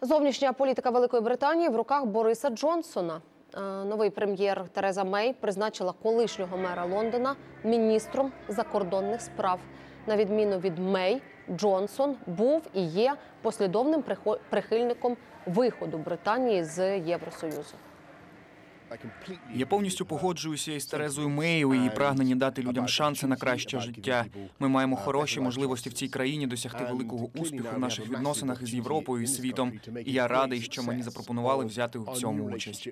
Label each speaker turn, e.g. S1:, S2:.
S1: Зовнішня політика Великої Британії в руках Бориса Джонсона. Е, Новий прем'єр Тереза Мей призначила колишнього мера Лондона міністром закордонних справ. На відміну від Мей, Джонсон був і є послідовним прихильником виходу Британії з Євросоюзу.
S2: Я повністю погоджуюся із Терезою Мей у її прагненні дати людям шанси на краще життя. Ми маємо хороші можливості в цій країні досягти великого успіху в наших відносинах із Європою і світом. І я радий, що мені запропонували взяти у цьому участь.